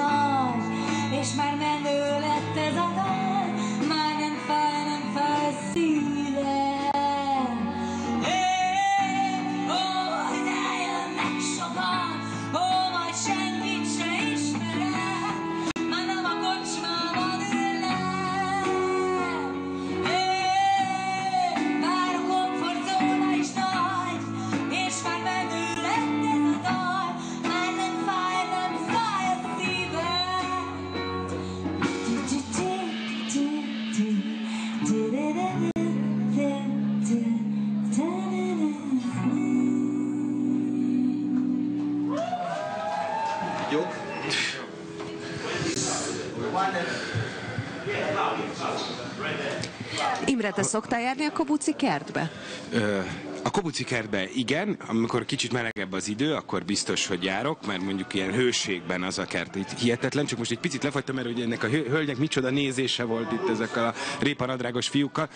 nagy, és már menő lesz. Jó? Imre, te szoktál járni a Kobuci kertbe? Ö, a Kobuci kertbe igen, amikor kicsit melegebb az idő, akkor biztos, hogy járok, mert mondjuk ilyen hőségben az a kert itt hihetetlen, csak most egy picit lefagytam, mert ugye ennek a hölgynek micsoda nézése volt itt ezekkel a répanadrágos fiúkkal.